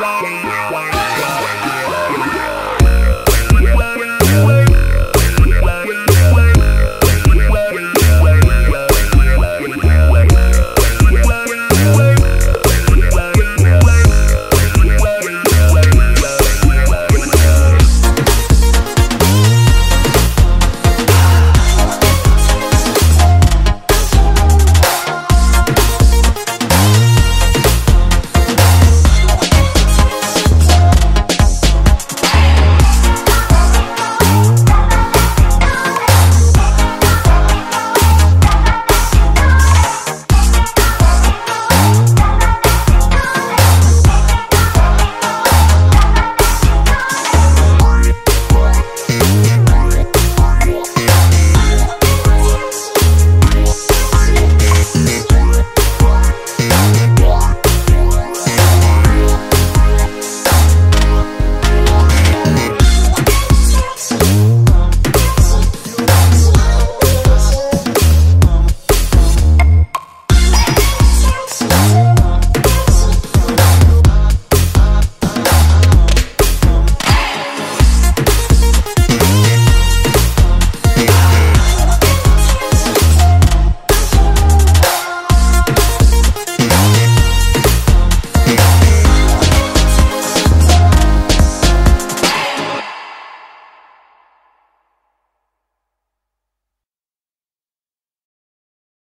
fly.